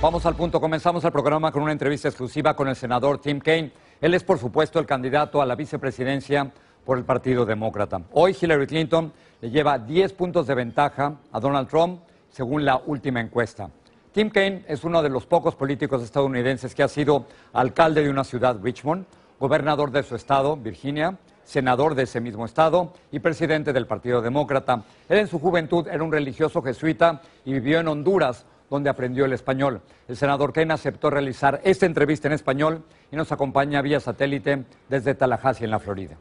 Vamos al punto. Comenzamos el programa con una entrevista exclusiva con el senador Tim Kaine. Él es, por supuesto, el candidato a la vicepresidencia por el Partido Demócrata. Hoy Hillary Clinton le lleva 10 puntos de ventaja a Donald Trump, según la última encuesta. Tim Kaine es uno de los pocos políticos estadounidenses que ha sido alcalde de una ciudad, Richmond, gobernador de su estado, Virginia, senador de ese mismo estado y presidente del Partido Demócrata. Él en su juventud era un religioso jesuita y vivió en Honduras, donde aprendió el español. El senador Kaine aceptó realizar esta entrevista en español y nos acompaña vía satélite desde Tallahassee, en la Florida.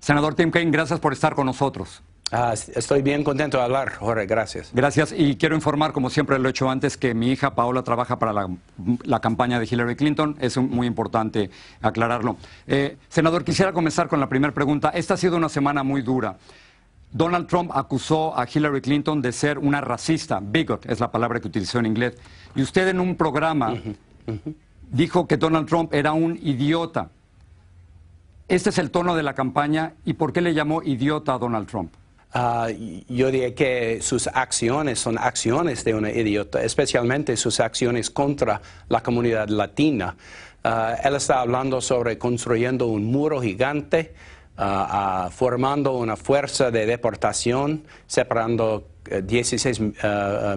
Senador Tim Kaine, gracias por estar con nosotros. Ah, estoy bien contento de hablar, Jorge, gracias. Gracias, y quiero informar, como siempre lo he hecho antes, que mi hija Paola trabaja para la, campaña de Hillary Clinton. Es muy importante aclararlo. Eh, senador, quisiera comenzar con la primera pregunta. Esta ha sido una semana muy dura. Donald Trump acusó a Hillary Clinton de ser una racista, bigot es la palabra que utilizó en inglés. Y usted en un programa dijo que Donald Trump era un idiota. Este es el tono de la campaña. ¿Y por qué le llamó idiota a Donald Trump? Ah, yo diría que sus acciones son acciones de un idiota, especialmente sus acciones contra la comunidad latina. Ah, él está hablando sobre construyendo un muro gigante, formando una fuerza de deportación, separando 16 eh,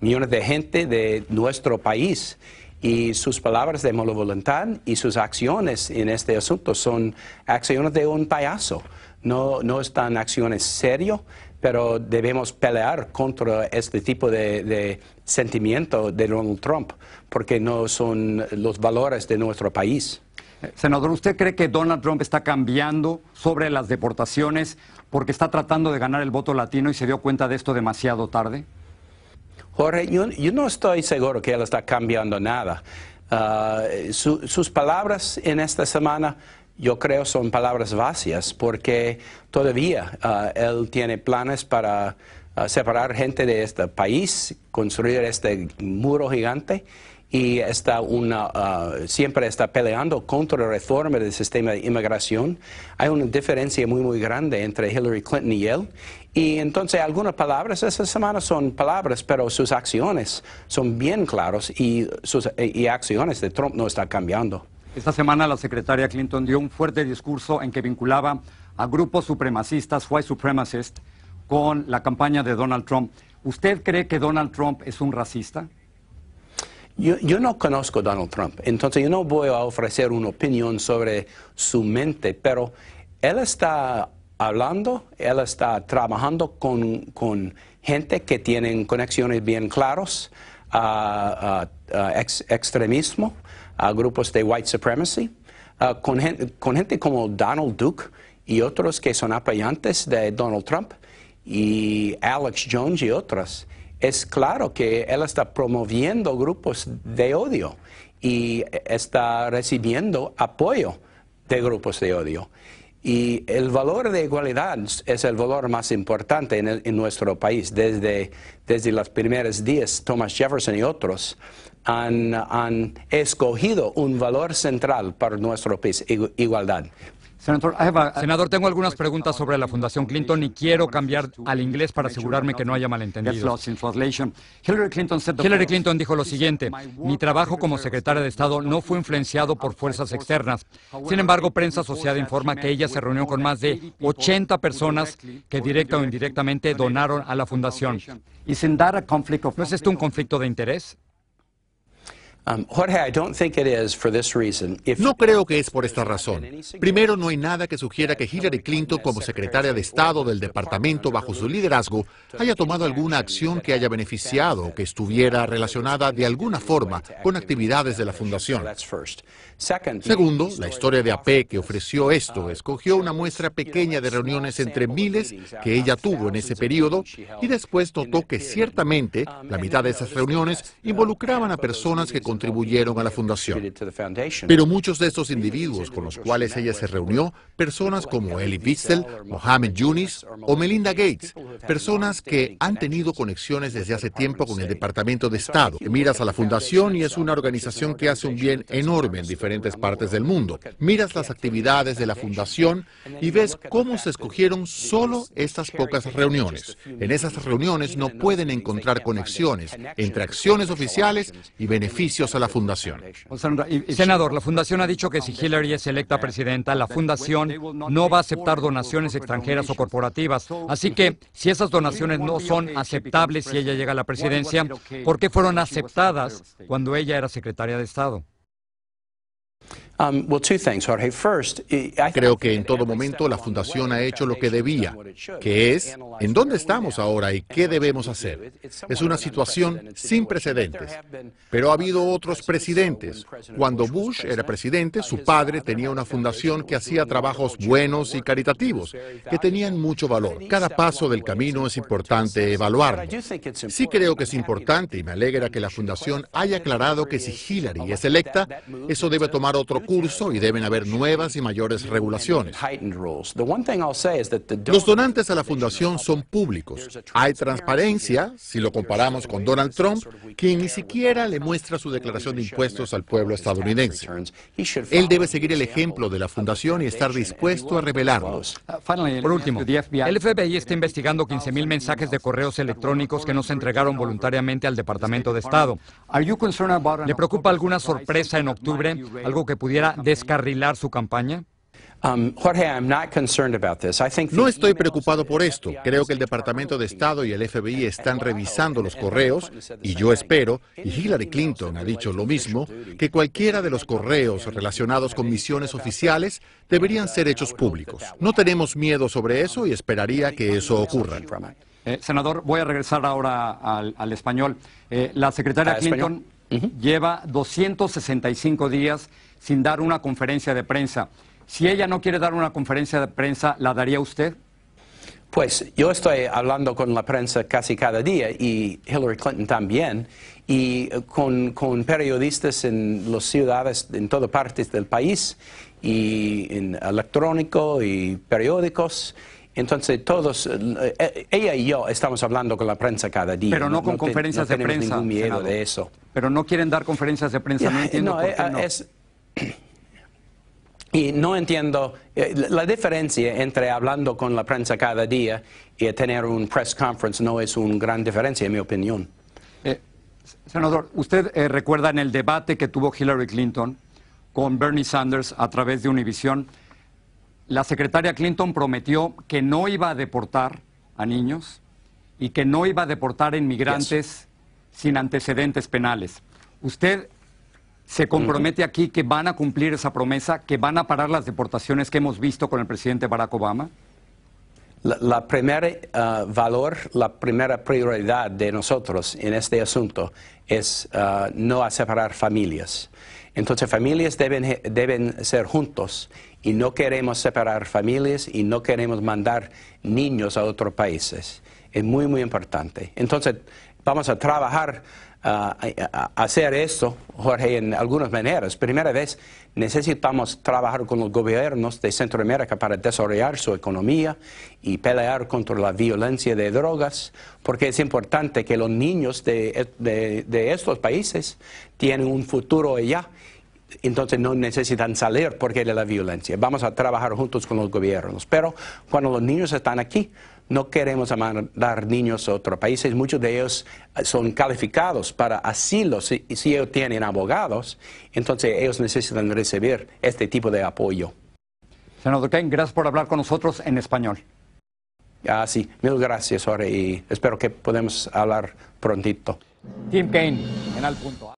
millones de gente de nuestro país y sus palabras de mala voluntad y sus acciones en este asunto son acciones de un payaso no, no están acciones serias, pero debemos pelear contra este tipo de, sentimiento de Donald Trump, porque no son los valores de nuestro país. Senador, ¿usted cree que Donald Trump está cambiando sobre las deportaciones porque está tratando de ganar el voto latino y se dio cuenta de esto demasiado tarde? Jorge, yo, no estoy seguro que él está cambiando nada. Ah, sus palabras en esta semana yo creo son palabras vacías porque todavía ah, él tiene planes para ah, separar gente de este país, construir este muro gigante y está una, ah, siempre está peleando contra la reforma del sistema de inmigración. Hay una diferencia muy, muy grande entre Hillary Clinton y él. Y entonces algunas palabras esta semana son palabras, pero sus acciones son bien claras y sus y acciones de Trump no están cambiando. Esta semana la secretaria Clinton dio un fuerte discurso en que vinculaba a grupos supremacistas, white supremacists, con la campaña de Donald Trump. ¿Usted cree que Donald Trump es un racista? Yo, no conozco a Donald Trump, entonces yo no voy a ofrecer una opinión sobre su mente, pero él está hablando, él está trabajando con, gente que tienen conexiones bien claras a, extremismo a grupos de white supremacy, con, gente, como Donald Duke y otros que son apoyantes de Donald Trump y Alex Jones y otros. Es claro que él está promoviendo grupos de odio y está recibiendo apoyo de grupos de odio. Y el valor de igualdad es el valor más importante en, nuestro país. Desde, desde los primeros días, Thomas Jefferson y otros han, escogido un valor central para nuestro país, igualdad. Senador, tengo algunas preguntas sobre la Fundación Clinton y quiero cambiar al inglés para asegurarme que no haya malentendidos. Hillary Clinton, Hillary Clinton dijo lo siguiente, mi trabajo como secretaria de Estado no fue influenciado por fuerzas externas. Sin embargo, prensa asociada informa que ella se reunió con más de 80 personas que directa o indirectamente donaron a la Fundación. ¿No es esto un conflicto de interés? No creo que es por esta razón. Primero, no hay nada que sugiera que Hillary Clinton, como secretaria de Estado del departamento bajo su liderazgo, haya tomado alguna acción que haya beneficiado o que estuviera relacionada de alguna forma con actividades de la Fundación. Segundo, la historia de AP que ofreció esto escogió una muestra pequeña de reuniones entre miles que ella tuvo en ese periodo y después notó que ciertamente la mitad de esas reuniones involucraban a personas que contribuyeron a la fundación. Pero muchos de estos individuos con los cuales ella se reunió, personas como Elie Wiesel, Mohamed Yunis o Melinda Gates, personas que han tenido conexiones desde hace tiempo con el Departamento de Estado. Miras a la fundación y es una organización que hace un bien enorme en diferentes partes del mundo. Miras las actividades de la fundación y ves cómo se escogieron solo estas pocas reuniones. En esas reuniones no pueden encontrar conexiones entre acciones oficiales y beneficios a la fundación. Senador, la fundación ha dicho que si Hillary es electa presidenta, la fundación no va a aceptar donaciones extranjeras o corporativas. Así que si esas donaciones no son aceptables si ella llega a la presidencia, ¿por qué fueron aceptadas cuando ella era secretaria de Estado? Creo que en todo momento la Fundación ha hecho lo que debía, que es en dónde estamos ahora y qué debemos hacer. Es una situación sin precedentes. Pero ha habido otros presidentes. Cuando Bush era presidente, su padre tenía una fundación que hacía trabajos buenos y caritativos, que tenían mucho valor. Cada paso del camino es importante evaluarlo. Sí creo que es importante y me alegra que la Fundación haya aclarado que si Hillary es electa, eso debe tomar otro curso y deben haber nuevas y mayores regulaciones. Los donantes a la fundación son públicos. Hay transparencia, si lo comparamos con Donald Trump, quien ni siquiera le muestra su declaración de impuestos al pueblo estadounidense. Él debe seguir el ejemplo de la fundación y estar dispuesto a revelarlos. Por último, el FBI está investigando 15.000 mensajes de correos electrónicos que no se entregaron voluntariamente al Departamento de Estado. ¿Le preocupa alguna sorpresa en octubre, algo que pudiera descarrilar su campaña? No estoy preocupado por esto. Creo que el Departamento de Estado y el FBI están revisando los correos y yo espero, y Hillary Clinton ha dicho lo mismo, que cualquiera de los correos relacionados con misiones oficiales deberían ser hechos públicos. No tenemos miedo sobre eso y esperaría que eso ocurra. Eh, senador, voy a regresar ahora al, español. Eh, la secretaria Clinton lleva 265 días sin dar una conferencia de prensa. Si ella no quiere dar una conferencia de prensa, ¿la daría usted? Pues yo estoy hablando con la prensa casi cada día y Hillary Clinton también y con, con periodistas en las ciudades, en todas partes del país y en electrónico y periódicos. Entonces todos, eh, ella y yo estamos hablando con la prensa cada día. Pero no con conferencias de prensa. Ningún miedo de eso. Pero no quieren dar conferencias de prensa. no entiendo por qué no. Es, y no entiendo eh, la diferencia entre hablando con la prensa cada día y tener un press conference no es una gran diferencia, en mi opinión. Eh, senador, ¿usted eh, recuerda en el debate que tuvo Hillary Clinton con Bernie Sanders a través de Univision? La secretaria Clinton prometió que no iba a deportar a niños y que no iba a deportar a inmigrantes sin antecedentes penales. ¿Usted se compromete aquí que van a cumplir esa promesa, que van a parar las deportaciones que hemos visto con el presidente Barack Obama? La, primera uh, valor, la primera prioridad de nosotros en este asunto es uh, no separar familias. Entonces, familias deben, deben ser juntos y no queremos separar familias y no queremos mandar niños a otros países. Es muy, muy importante. Entonces, vamos a trabajar hacer esto, Jorge, en algunas maneras. Primera vez, necesitamos trabajar con los gobiernos de Centroamérica para desarrollar su economía y pelear contra la violencia de drogas, porque es importante que los niños de, de estos países tienen un futuro allá entonces no necesitan salir porque de la violencia. Vamos a trabajar juntos con los gobiernos. Pero cuando los niños están aquí, no queremos mandar niños a otros países. Muchos de ellos eh, son calificados para asilo si, si ellos tienen abogados. Entonces ellos necesitan recibir este tipo de apoyo. Senador Kane, gracias por hablar con nosotros en español. Ah, sí, mil gracias, Jorge, y espero que podamos hablar prontito. Tim Kane, en Al Punto.